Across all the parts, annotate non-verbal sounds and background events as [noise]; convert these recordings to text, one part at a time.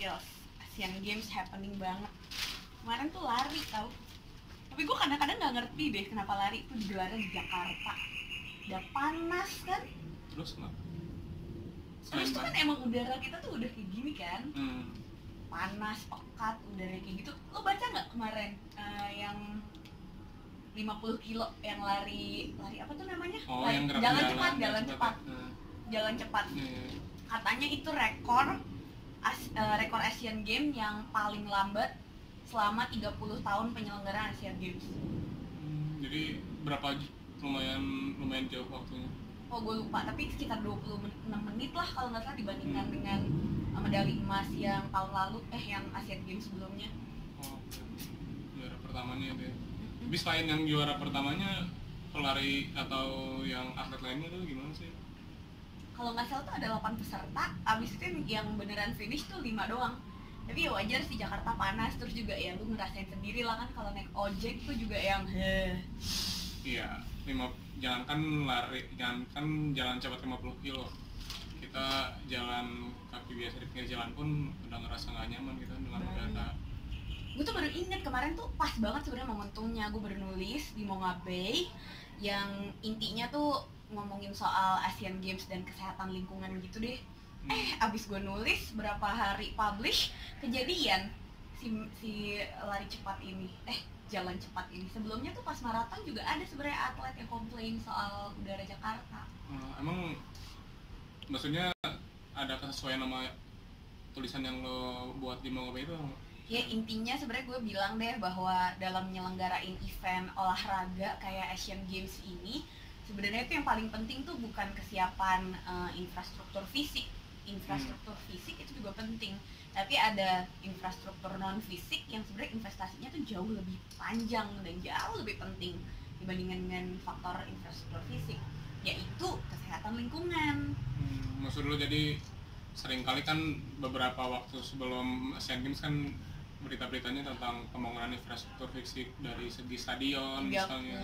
Skills Asian Games happening banget. Kemarin tuh lari tau. Tapi gue kadang-kadang nggak ngerti deh kenapa lari. Itu digelarnya di Jakarta. Udah panas kan? Terus kenapa? Terus tuh kan emang udara kita tuh udah kayak gini kan? Hmm. panas pekat udara kayak gitu. Lo baca nggak kemarin eh, yang 50 kilo yang lari lari apa tuh namanya? Oh Lari- yang gerak jalan cepat jalan cepat ya. Hmm. jalan cepat. Iya. katanya itu rekor As- eh, rekor Asian Games yang paling lambat selama 30 tahun penyelenggaraan Asian Games. Hmm, jadi berapa lumayan lumayan jauh waktunya Oh gue lupa, tapi sekitar 26 menit lah kalau nggak salah dibandingkan Hmm. dengan eh, medali emas yang tahun lalu, eh yang Asian Games sebelumnya. oh juara pertamanya itu ya tapi selain yang juara pertamanya pelari atau yang atlet lainnya tuh gimana sih Kalau nggak salah tuh ada 8 peserta, abis itu yang beneran finish tuh 5 doang. Tapi ya wajar sih Jakarta panas, terus juga ya lu ngerasain sendiri lah kan kalau naik ojek tuh juga yang heh. iya lima jangankan lari jangankan jalan cepat 50 kilo kita jalan kaki biasa di pinggir jalan pun udah ngerasa nggak nyaman gitu dengan Banget. udara gue tuh baru inget kemarin tuh pas banget sebenarnya momentumnya gue baru nulis di Monga Bay yang intinya tuh ngomongin soal Asian Games dan kesehatan lingkungan gitu deh. Hmm. eh abis gue nulis berapa hari publish kejadian si si lari cepat ini. Eh jalan cepat ini. Sebelumnya tuh pas maraton juga ada sebenarnya atlet yang komplain soal udara Jakarta. Hmm, emang maksudnya ada kesesuaian sama tulisan yang lo buat di Mongobe itu? Ya intinya sebenarnya gue bilang deh bahwa dalam menyelenggarain event olahraga kayak Asian Games ini sebenarnya itu yang paling penting tuh bukan kesiapan eh, infrastruktur fisik. Infrastruktur fisik itu juga penting. Tapi ada infrastruktur non fisik yang sebenarnya investasinya tuh jauh lebih panjang dan jauh lebih penting dibandingkan dengan faktor infrastruktur fisik yaitu kesehatan lingkungan. Hmm, maksud lo jadi sering kali kan beberapa waktu sebelum Asian Games kan berita-beritanya tentang pembangunan infrastruktur fisik dari segi stadion 30 misalnya.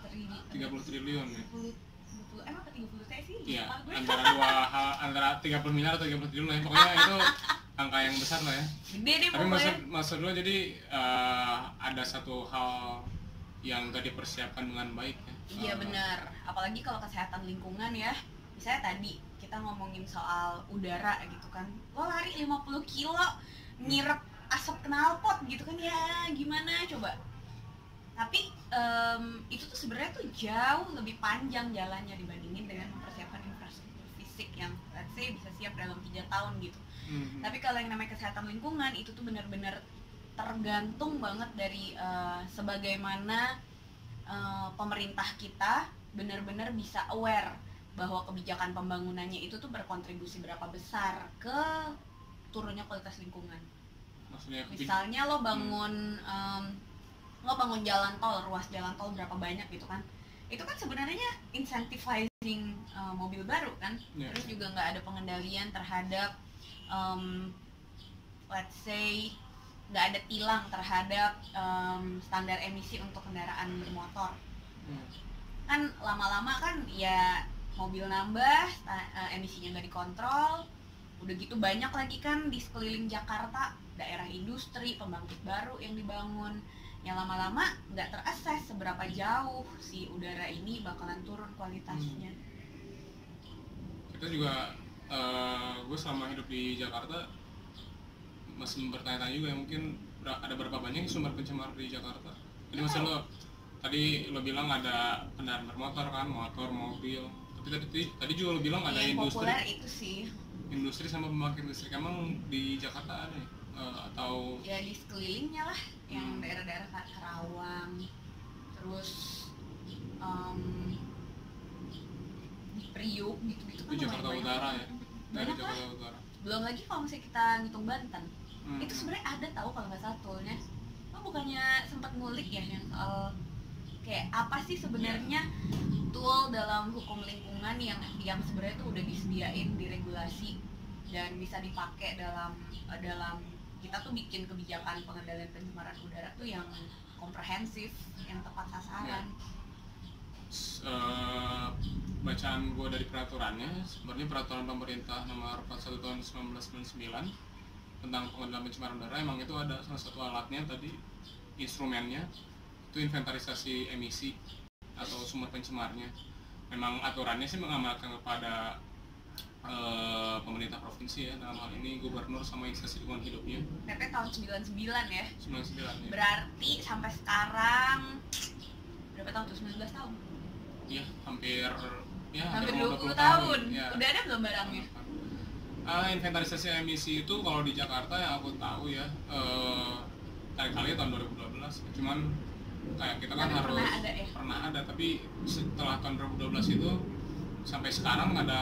triliun 30 triliun ya. 20, 20 emang ke 30 saya sih? Iya, antara dua hal antara 30 miliar atau 30 triliun lah ya. Pokoknya itu [laughs] angka yang besar lah ya. gede deh Tapi maksud maksud lo jadi eh, ada satu hal yang gak dipersiapkan dengan baik ya. iya Eh, benar. Apalagi kalau kesehatan lingkungan ya. Misalnya tadi kita ngomongin soal udara gitu kan. Lo lari 50 kilo nyirep asap knalpot gitu kan ya gimana coba. Tapi em, itu tuh sebenarnya tuh jauh lebih panjang jalannya dibandingin dengan mempersiapkan infrastruktur fisik yang let's say bisa siap dalam tiga tahun gitu. Hmm, tapi kalau yang namanya kesehatan lingkungan itu tuh benar-benar tergantung banget dari eh, sebagaimana eh, pemerintah kita benar-benar bisa aware bahwa kebijakan pembangunannya itu tuh berkontribusi berapa besar ke turunnya kualitas lingkungan. Maksudnya Misalnya lo bangun em, lo bangun jalan tol, ruas jalan tol berapa banyak gitu kan? Itu kan sebenarnya incentivizing eh, mobil baru kan? ya. terus juga nggak ada pengendalian terhadap um, let's say nggak ada tilang terhadap um, standar emisi untuk kendaraan bermotor Hmm. kan lama-lama kan ya mobil nambah eh, emisinya nggak dikontrol udah gitu banyak lagi kan di sekeliling Jakarta daerah industri pembangkit baru yang dibangun. Yang lama-lama nggak terakses seberapa jauh si udara ini bakalan turun kualitasnya. Kita juga gue selama hidup di Jakarta masih bertanya-tanya juga ya mungkin ada berapa banyak sumber pencemar di Jakarta? Jadi maksud lo tadi lo bilang ada kendaraan bermotor kan motor mobil. Tapi tadi tadi juga lo bilang ada yang industri. populer itu sih industri sama pembangkit listrik emang di Jakarta ada ya? Eh, atau ya di sekelilingnya lah yang Hmm. daerah-daerah Karawang terus di Priuk gitu-gitu di Jakarta lumayan Utara banyak. ya dari Banyak lah. Jakarta Utara belum lagi kalau misalnya kita ngitung Banten Hmm. itu sebenarnya ada tahu kalau nggak salah toolnya lo bukannya sempat ngulik ya yang soal kayak apa sih sebenarnya tool dalam hukum lingkungan yang yang sebenarnya tuh udah disediain di regulasi dan bisa dipakai dalam dalam kita tuh bikin kebijakan pengendalian pencemaran udara tuh yang komprehensif yang tepat sasaran. S- eh, bacaan gue dari peraturannya sebenarnya peraturan pemerintah nomor 41 tahun 1999 tentang pengendalian pencemaran udara emang itu ada salah satu alatnya tadi instrumennya itu inventarisasi emisi atau sumber pencemarnya. Memang aturannya sih mengamalkan kepada eh, pemerintah provinsi ya dalam hal ini gubernur sama instansi lingkungan hidupnya. PP tahun 99 ya? 99 ya. Berarti sampai sekarang berapa tahun tuh? 19 tahun? Iya hampir ya hampir mau 20 tahun ya. udah ada belum barangnya? Ah, inventarisasi emisi itu kalau di Jakarta yang aku tahu ya eh kali kali tahun 2012 cuman kayak kita kan Tapi harus pernah ada ya? pernah ada tapi setelah tahun 2012 itu sampai sekarang ada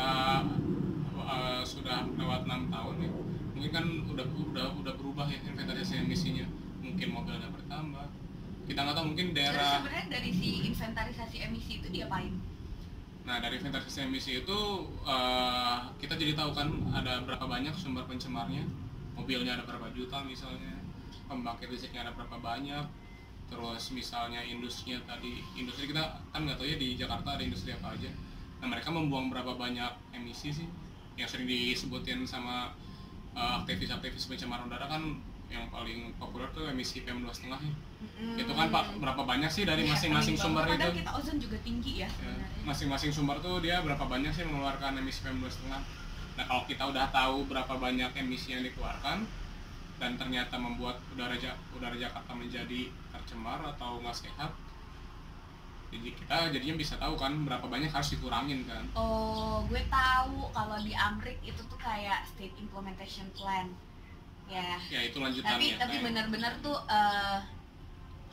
eh, sudah lewat enam tahun ya. Mungkin kan udah udah udah berubah ya inventarisasi emisinya mungkin mobilnya bertambah. Kita nggak tahu mungkin Terus daerah sebenarnya dari si inventarisasi emisi itu diapain? Nah dari inventarisasi emisi itu eh, kita jadi tahu kan ada berapa banyak sumber pencemarnya, mobilnya ada berapa juta misalnya, pembangkit listriknya ada berapa banyak, terus misalnya industrinya tadi, industri kita kan nggak tahu ya di Jakarta ada industri apa aja. Nah mereka membuang berapa banyak emisi sih, yang sering disebutin sama eh, aktivis-aktivis pencemaran udara kan yang paling populer tuh emisi PM2,5 ya. Itu kan pak berapa banyak sih dari Iya, masing-masing paling sumber itu? Kita ozon juga tinggi ya Ya, sebenarnya. masing-masing sumber tuh dia berapa banyak sih mengeluarkan emisi PM2,5 nah kalau kita udah tahu berapa banyak emisi yang dikeluarkan dan ternyata membuat udara Ja- udara Jakarta menjadi tercemar atau nggak sehat jadi kita jadinya bisa tahu kan berapa banyak harus dikurangin kan Oh, gue tahu kalau di Amrik itu tuh kayak state implementation plan. Ya. ya itu Tapi lanjutannya tapi kayak- benar-benar tuh eh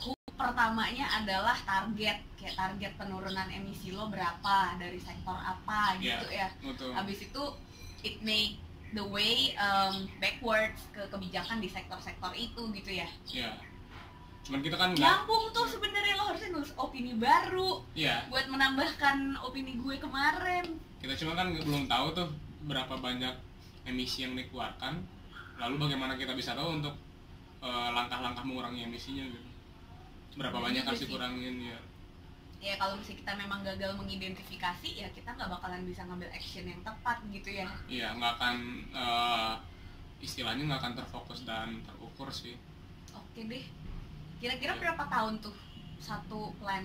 hook pertamanya adalah target kayak target penurunan emisi lo berapa dari sektor apa Iya. gitu ya. betul Habis itu it make the way um, backwards ke kebijakan di sektor-sektor itu gitu ya. ya cuman kita kan nggak Nyambung tuh sebenarnya lo harusnya nulis opini baru ya buat menambahkan opini gue kemarin. kita cuma kan belum tahu tuh berapa banyak emisi yang dikeluarkan lalu bagaimana kita bisa tahu untuk eh, langkah-langkah mengurangi emisinya gitu berapa Iya banyak harus dikurangin ya Ya kalau misalnya kita memang gagal mengidentifikasi ya kita nggak bakalan bisa ngambil action yang tepat gitu ya. iya nggak akan eh, istilahnya nggak akan terfokus dan terukur sih Oke deh. Kira-kira berapa tahun tuh satu plan?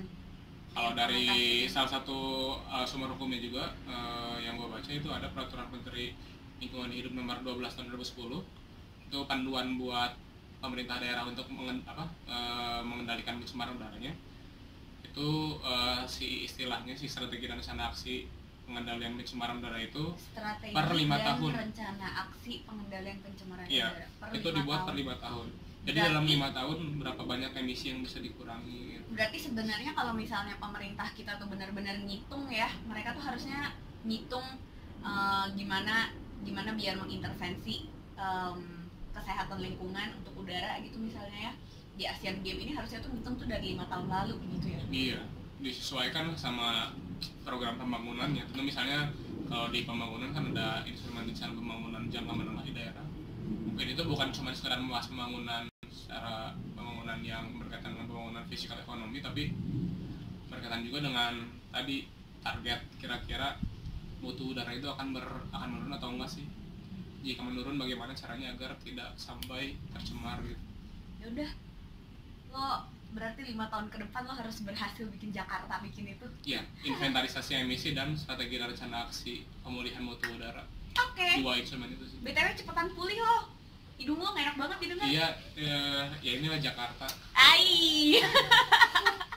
kalau dari Implementasinya? salah satu eh, sumber hukumnya juga eh, yang gue baca itu ada peraturan menteri lingkungan hidup nomor 12 tahun 2010 itu panduan buat pemerintah daerah untuk mengen- apa, eh, mengendalikan pencemaran udaranya itu eh, si istilahnya si strategi dan rencana aksi pengendalian pencemaran udara itu Strategi Per lima tahun. rencana aksi pengendalian pencemaran Iya, udara. Per itu dibuat per tahun. lima tahun jadi Berarti- dalam lima tahun berapa banyak emisi yang bisa dikurangi gitu. Berarti sebenarnya kalau misalnya pemerintah kita tuh benar-benar ngitung ya, mereka tuh harusnya ngitung eh, gimana gimana biar mengintervensi em, kesehatan lingkungan untuk udara gitu misalnya ya di Asian Games ini harusnya tuh ngitung tuh dari lima tahun lalu gitu ya. Iya, disesuaikan sama program pembangunannya. Tentu misalnya kalau di pembangunan kan ada instrumen rencana pembangunan jangka menengah di daerah. Mungkin itu bukan cuma sekedar membahas pembangunan secara pembangunan yang berkaitan dengan pembangunan fisikal ekonomi, tapi berkaitan juga dengan tadi target kira-kira mutu udara itu akan ber, akan menurun atau enggak sih? Jika menurun, bagaimana caranya agar tidak sampai tercemar gitu? Ya udah, lo berarti lima tahun ke depan lo harus berhasil bikin Jakarta bikin itu. Iya, inventarisasi emisi dan strategi dan rencana aksi pemulihan mutu udara. Oke. Dua instrumen itu sih. BTW cepetan pulih lo. Hidung lo gak enak banget didengar. Iya, eh, ya inilah Jakarta. Ai. [laughs]